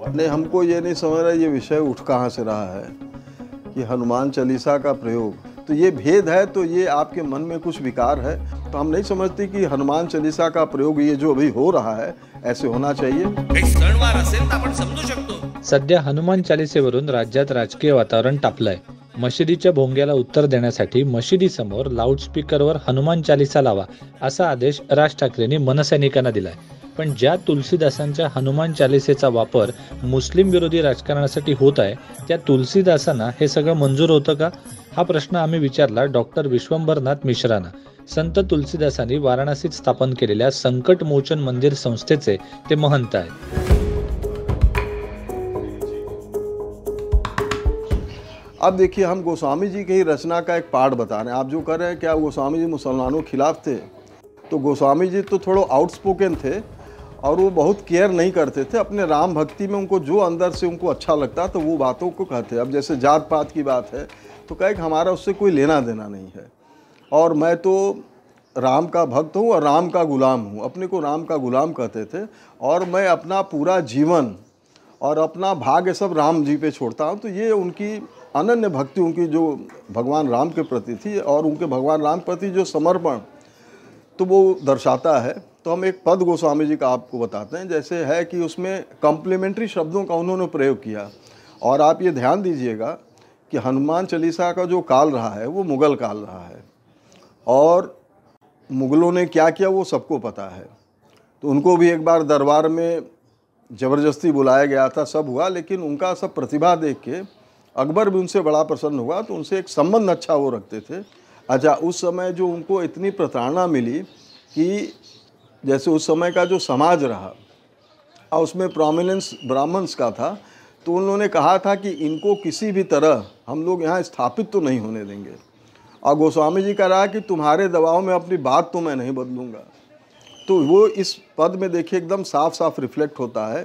नहीं हमको ये नहीं समझ रहा ये विषय उठ कहाँ से रहा है कि हनुमान चालीसा का प्रयोग। तो ये भेद है तो ये आपके मन में कुछ विकार है। तो हम नहीं समझते कि हनुमान चालीसा का प्रयोग ये जो अभी हो रहा है ऐसे होना चाहिए। सध्या हनुमान चालिसेवरून राज्यात राजकीय वातावरण तापलंय. मशिदीच्या भोंग्याला उत्तर देण्यासाठी मशिदीसमोर लाऊडस्पीकरवर हनुमान चालिसा लावा असा आदेश राज ठाकरेंनी मनसैनिकांना दिलाय. पण ज्या तुलसीदासांच्या हनुमान चालिसेचा वापर मुस्लिम विरोधी राजकारणासाठी होत आहे त्या तुलसीदासांना हे सगळं मंजूर होतं का? हा प्रश्न आम्ही विचारला डॉक्टर विश्वंभरनाथ मिश्रांना. संत तुलसीदासांनी वाराणसीत स्थापन केलेल्या संकट मोचन मंदिर संस्थेचे ते महंत आहेत. अब देखिए हम गोस्वामी जी की ही रचना का एक पार्ट बता रहे हैं। आप जो कर रहे हैं क्या गोस्वामी जी मुसलमानों के खिलाफ थे? तो गोस्वामी जी तो थोड़ा आउटस्पोकन थे। और वो बहुत केयर नहीं करते थे, अपने राम भक्ति में उनको जो अंदर से उनको अच्छा लगता तो वो बातों को कहते अब जैसे जात पात की बात है तो कहे कि हमारा उससे कोई लेना देना नहीं है। और मैं तो राम का भक्त हूँ और राम का गुलाम हूँ, अपने को राम का गुलाम कहते थे। और मैं अपना पूरा जीवन और अपना भाग्य सब राम जी पे छोड़ता हूँ तो ये उनकी अनन्य भक्ति, उनकी जो भगवान राम के प्रति थी और उनके भगवान राम प्रति जो समर्पण तो वो दर्शाता है। तो हम एक पद गोस्वामी जी का आपको बताते हैं। जैसे है कि उसमें कॉम्प्लीमेंट्री शब्दों का उन्होंने प्रयोग किया। और आप ये ध्यान दीजिएगा कि हनुमान चालीसा का जो काल रहा है, वो मुग़ल काल रहा है। और मुग़लों ने क्या किया, वो सबको पता है। तो उनको भी एक बार दरबार में ज़बरदस्ती बुलाया गया था, सब हुआ। लेकिन उनका सब प्रतिभा देख के अकबर भी उनसे बड़ा प्रसन्न हुआ तो उनसे एक संबंध अच्छा वो रखते थे। अच्छा उस समय जो उनको इतनी प्रताड़ना मिली कि जैसे उस समय का जो समाज रहा और उसमें प्रोमिनेंस ब्राह्मण्स का था तो उन्होंने कहा था कि इनको किसी भी तरह हम लोग यहाँ स्थापित तो नहीं होने देंगे। और गोस्वामी जी का रहा कि तुम्हारे दबाव में अपनी बात तो मैं नहीं बदलूँगा। तो वो इस पद में देखिए एकदम साफ़ साफ़ रिफ्लेक्ट होता है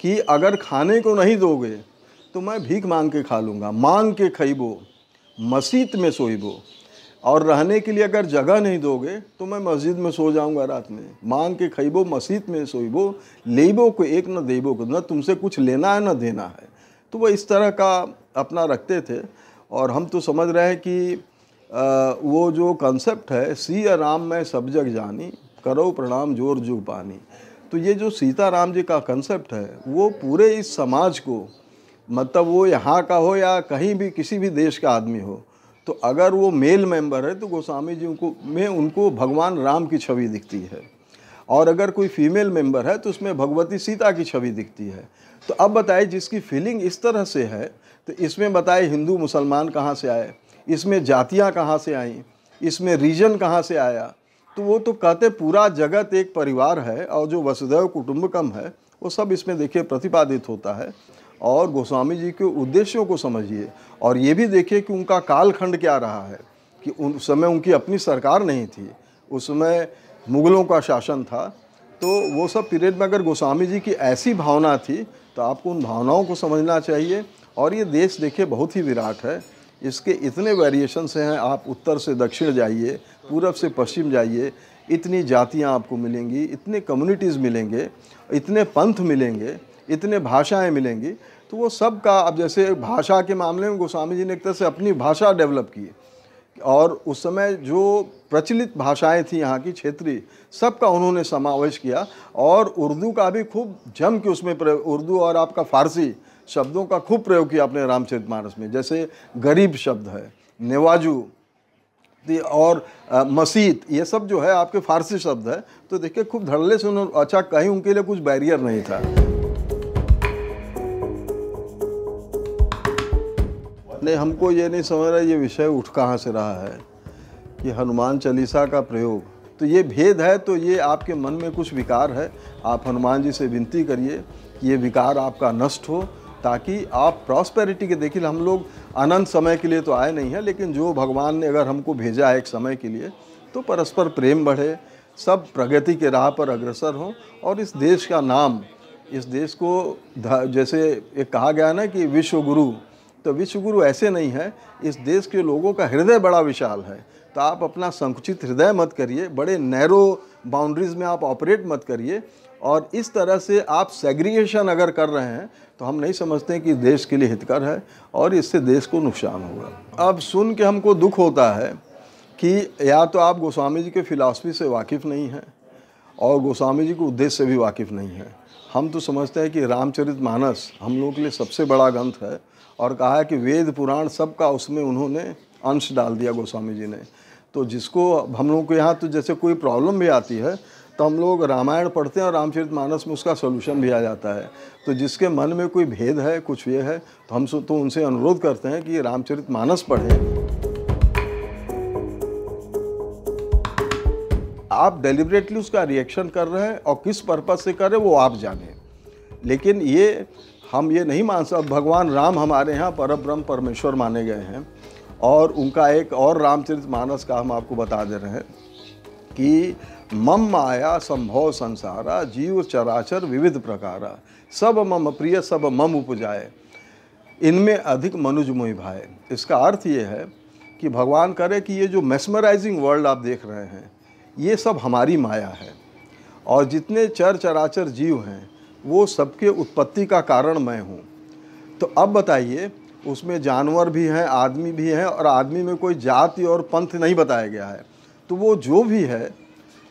कि अगर खाने को नहीं दोगे तो मैं भीख मांग के खा लूँगा। मांग के खइबो, मसीत में सोइबो। और रहने के लिए अगर जगह नहीं दोगे तो मैं मस्जिद में सो जाऊँगा रात में। मांग के खइबो मस्जिद में सोइबो लेबो को एक न देबो को न तुमसे कुछ लेना है न देना है। तो वो इस तरह का अपना रखते थे। और हम तो समझ रहे हैं कि आ, वो जो कंसेप्ट है सी राम मैं सब जग जानी करो प्रणाम ज़ोर जो पानी। तो ये जो सीताराम जी का कंसेप्ट है वो पूरे इस समाज को मतलब वो यहाँ का हो या कहीं भी किसी भी देश का आदमी हो तो अगर वो मेल मेंबर है तो गोस्वामी जी उनको, में उनको भगवान राम की छवि दिखती है। और अगर कोई फीमेल मेंबर है तो उसमें भगवती सीता की छवि दिखती है। तो अब बताइए, जिसकी फीलिंग इस तरह से है तो इसमें बताए हिंदू मुसलमान कहाँ से आए? इसमें जातियाँ कहाँ से आईं? इसमें रीजन कहाँ से आया? तो वो तो कहते पूरा जगत एक परिवार है, और जो वसुदैव कुटुंबकम है, वो सब इसमें देखिए प्रतिपादित होता है। और गोस्वामी जी के उद्देश्यों को समझिए। और ये भी देखिए कि उनका कालखंड क्या रहा है, कि उस समय उनकी अपनी सरकार नहीं थी, उस समय मुग़लों का शासन था तो वो सब पीरियड में अगर गोस्वामी जी की ऐसी भावना थी तो आपको उन भावनाओं को समझना चाहिए। और ये देश देखिए बहुत ही विराट है, इसके इतने वेरिएशंस हैं, आप उत्तर से दक्षिण जाइए, पूरब से पश्चिम जाइए, इतनी जातियाँ आपको मिलेंगी, इतने कम्युनिटीज़ मिलेंगे, इतने पंथ मिलेंगे, इतने भाषाएँ मिलेंगी तो वो सब का अब जैसे भाषा के मामले में गोस्वामी जी ने एक तरह से अपनी भाषा डेवलप की और उस समय जो प्रचलित भाषाएँ थी यहाँ की क्षेत्रीय, सबका उन्होंने समावेश किया। और उर्दू का भी खूब जम के उसमें उर्दू और आपका फारसी शब्दों का खूब प्रयोग किया अपने रामचरित रामचरितमानस में। जैसे गरीब शब्द है, नेवाजू और मसीत, ये सब जो है आपके फारसी शब्द है। तो देखिए, खूब धड़ल्ले से उन्होंने अच्छा कहीं उनके लिए कुछ बैरियर नहीं था। नहीं, हमको ये नहीं समझ रहा ये विषय उठ कहाँ से रहा है, कि हनुमान चालीसा का प्रयोग। तो ये भेद है तो ये आपके मन में कुछ विकार है, आप हनुमान जी से विनती करिए कि ये विकार आपका नष्ट हो, ताकि आप प्रॉस्पेरिटी के, देखिए, हम लोग अनंत समय के लिए तो आए नहीं हैं, लेकिन जो भगवान ने अगर हमको भेजा है एक समय के लिए तो परस्पर प्रेम बढ़े, सब प्रगति के राह पर अग्रसर हों, और इस देश का नाम, इस देश को जैसे एक कहा गया ना कि विश्व गुरु तो विश्वगुरु ऐसे नहीं है। इस देश के लोगों का हृदय बड़ा विशाल है। तो आप अपना संकुचित हृदय मत करिए। बड़े नैरो बाउंड्रीज में आप ऑपरेट मत करिए। और इस तरह से आप सेग्रीगेशन अगर कर रहे हैं तो हम नहीं समझते कि देश के लिए हितकर है और इससे देश को नुकसान होगा। अब सुन के हमको दुख होता है कि या तो आप गोस्वामी जी के फिलासफी से वाकिफ़ नहीं हैं और गोस्वामी जी के उद्देश्य से भी वाकिफ़ नहीं हैं। हम तो समझते हैं कि रामचरित मानस हम लोगों के लिए सबसे बड़ा ग्रंथ है। और कहा है कि वेद पुराण सबका उसमें उन्होंने अंश डाल दिया, गोस्वामी जी ने। तो जिसको हम लोगों को यहाँ तो जैसे कोई प्रॉब्लम भी आती है तो हम लोग रामायण पढ़ते हैं और रामचरित मानस में उसका सोल्यूशन भी आ जाता है। तो जिसके मन में कोई भेद है, कुछ ये है तो हम तो उनसे अनुरोध करते हैं कि रामचरित मानस पढ़ें। आप डेलिबरेटली उसका रिएक्शन कर रहे हैं और किस पर्पज से कर रहे हैं वो आप जाने। लेकिन ये हम ये नहीं मान सकते भगवान राम हमारे यहाँ पर ब्रह्म परमेश्वर माने गए हैं और उनका एक और रामचरित मानस का हम आपको बता दे रहे हैं कि मम माया संभव संसारा, जीव चराचर विविध प्रकारा। सब मम प्रिय, सब मम उपजाए। इनमें अधिक मनुज मोहि भाए। इसका अर्थ ये है कि भगवान करे कि ये जो मेस्मराइजिंग वर्ल्ड आप देख रहे हैं, ये सब हमारी माया है। और जितने चर चराचर जीव हैं वो सबके उत्पत्ति का कारण मैं हूँ। तो अब बताइए, उसमें जानवर भी हैं, आदमी भी हैं और आदमी में कोई जाति और पंथ नहीं बताया गया है। तो वो जो भी है,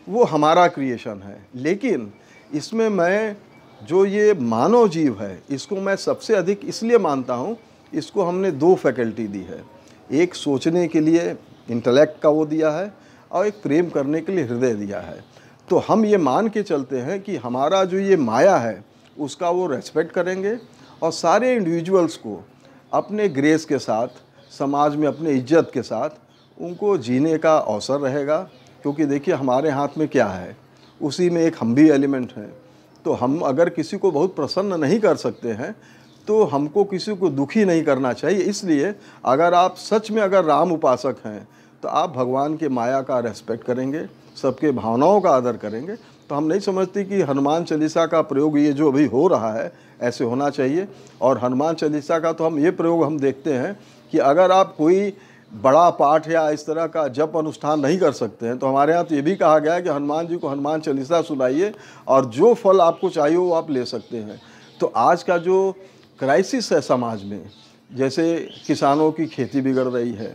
वो हमारा क्रिएशन है। लेकिन इसमें मैं, जो ये मानव जीव है, इसको मैं सबसे अधिक इसलिए मानता हूँ, इसको हमने दो फैकल्टी दी है। एक सोचने के लिए इंटेलेक्ट का वो दिया है और एक प्रेम करने के लिए हृदय दिया है। तो हम ये मान के चलते हैं कि हमारा जो ये माया है, उसका वो रेस्पेक्ट करेंगे और सारे इंडिविजुअल्स को अपने ग्रेस के साथ, समाज में अपने इज़्ज़त के साथ उनको जीने का अवसर रहेगा। क्योंकि देखिए, हमारे हाथ में क्या है? उसी में एक हम भी एलिमेंट है। तो हम अगर किसी को बहुत प्रसन्न नहीं कर सकते हैं तो हमको किसी को दुखी नहीं करना चाहिए। इसलिए अगर आप सच में अगर राम उपासक हैं तो आप भगवान के माया का रेस्पेक्ट करेंगे, सबके भावनाओं का आदर करेंगे। तो हम नहीं समझते कि हनुमान चालीसा का प्रयोग ये जो अभी हो रहा है, ऐसे होना चाहिए। और हनुमान चालीसा का तो हम ये प्रयोग हम देखते हैं कि अगर आप कोई बड़ा पाठ या इस तरह का जप अनुष्ठान नहीं कर सकते हैं तो हमारे यहाँ तो ये भी कहा गया है कि हनुमान जी को हनुमान चालीसा सुनाइए और जो फल आपको चाहिए वो आप ले सकते हैं। तो आज का जो क्राइसिस है समाज में, जैसे किसानों की खेती बिगड़ रही है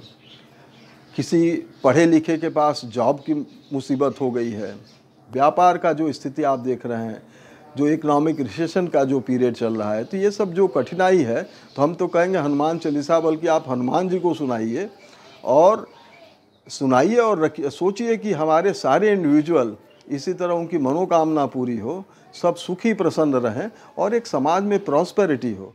किसी पढ़े लिखे के पास जॉब की मुसीबत हो गई है। व्यापार का जो स्थिति आप देख रहे हैं, जो इकोनॉमिक रिसेशन का जो पीरियड चल रहा है तो ये सब जो कठिनाई है तो हम तो कहेंगे हनुमान चालीसा बल्कि आप हनुमान जी को सुनाइए और सुनाइए और रखिए सोचिए कि हमारे सारे इंडिविजुअल इसी तरह उनकी मनोकामना पूरी हो, सब सुखी प्रसन्न रहें और एक समाज में प्रॉस्पेरिटी हो।